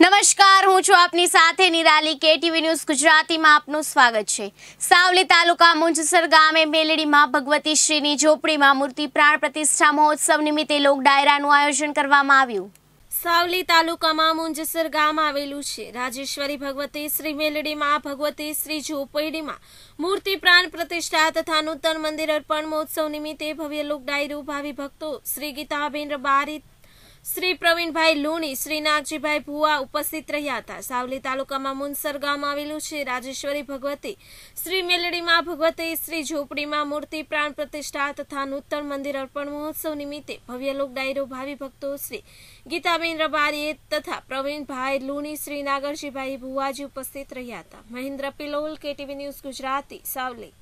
નમસ્કાર, હું છું આપની સાથે નિરાલી. કેટીવી ન્યૂઝ ગુજરાતીમાં આપનું સ્વાગત છે. સાવલી તાલુકા મુંજસર ગામે મેલડીમાં ભગવતી શ્રીની ઝોપડીમાં મૂર્તિ પ્રાણ પ્રતિષ્ઠા મહોત્સવ નિમિત્તે લોક ડાયરાનું આયોજન કરવામાં આવ્યું. સાવલી તાલુકામાં મુંજસર ગામ આવેલું છે. રાજેશ્વરી ભગવતી શ્રી મેલડીમાં, ભગવતી શ્રી ઝોપડીમાં મૂર્તિ પ્રાણ પ્રતિષ્ઠા તથા નૂતન મંદિર અર્પણ મહોત્સવ નિમિત્તે ભવ્ય લોક ડાયરું ભાવિ ભક્તો શ્રી ગીતાબેન રબારી શ્રી પ્રવીણભાઈ લુણી, શ્રી નાગજીભાઈ ભુવા ઉપસ્થિત રહ્યા હતા. સાવલી તાલુકામાં મુનસર ગામ આવેલું છે. રાજેશ્વરી ભગવતી, શ્રી મેલડીમાં ભગવતી, શ્રી ઝોપડીમાં મૂર્તિ પ્રાણ પ્રતિષ્ઠા તથા નૂતન મંદિર અર્પણ મહોત્સવ નિમિત્તે ભવ્ય લોક ભાવિ ભક્તો શ્રી ગીતાબેન રબારીએ તથા પ્રવીણભાઈ લુણી, શ્રી નાગરજીભાઈ ભુવાજી ઉપસ્થિત રહ્યા હતા. Mahendra Pilol, KTV news Gujarati, Savli.